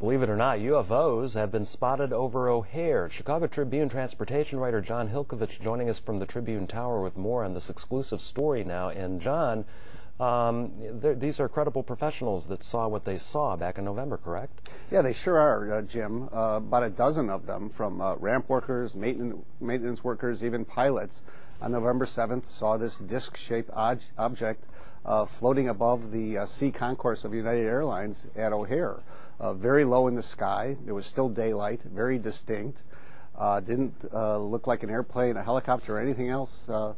Believe it or not, UFOs have been spotted over O'Hare. Chicago Tribune transportation writer John Hilkevitch joining us from the Tribune Tower with more on this exclusive story now. And John, um, these are credible professionals that saw what they saw back in November, correct? Yeah, they sure are, uh, Jim. Uh, about a dozen of them, from uh, ramp workers, maintenance, maintenance workers, even pilots, on November 7th saw this disc-shaped ob object uh, floating above the uh, C concourse of United Airlines at O'Hare. Uh, very low in the sky. It was still daylight, very distinct. Uh, didn't uh, look like an airplane, a helicopter, or anything else uh,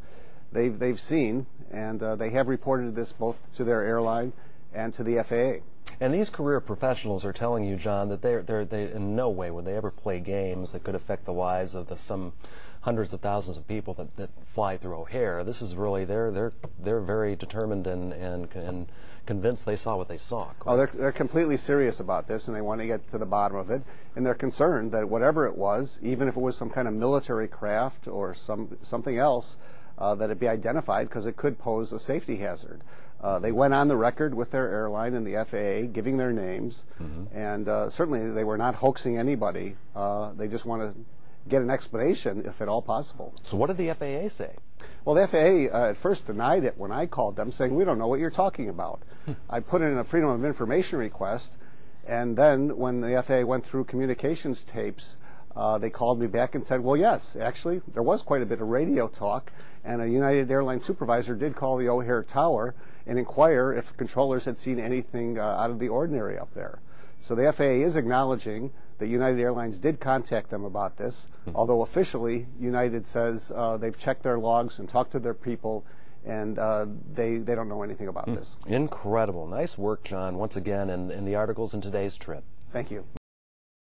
they've, they've seen. And they have reported this both to their airline and to the FAA. And these career professionals are telling you, John, that they're, they're, they in no way would they ever play games that could affect the lives of the some hundreds of thousands of people that, that fly through O'Hare. This is really they're they're they're very determined and and, and convinced they saw what they saw. Oh, they're they're completely serious about this, and they want to get to the bottom of it. And they're concerned that whatever it was, even if it was some kind of military craft or some something else, uh, that it be identified because it could pose a safety hazard. Uh, they went on the record with their airline and the FAA, giving their names, mm-hmm. and uh, certainly they were not hoaxing anybody. Uh, they just want to get an explanation, if at all possible. So, what did the FAA say? Well, the FAA uh, at first denied it when I called them, saying, We don't know what you're talking about. Hmm. I put in a Freedom of Information request, and then when the FAA went through communications tapes, uh, they called me back and said, Well, yes, actually, there was quite a bit of radio talk, and a United Airlines supervisor did call the O'Hare Tower and inquire if controllers had seen anything uh, out of the ordinary up there. So the FAA is acknowledging that United Airlines did contact them about this, mm-hmm. although officially United says uh, they've checked their logs and talked to their people and uh, they, they don't know anything about mm. this. Incredible. Nice work, John, once again, in, in the articles in today's Trib. Thank you.